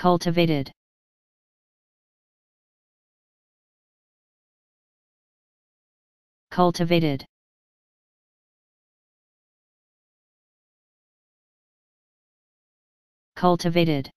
cultivated. Cultivated. Cultivated.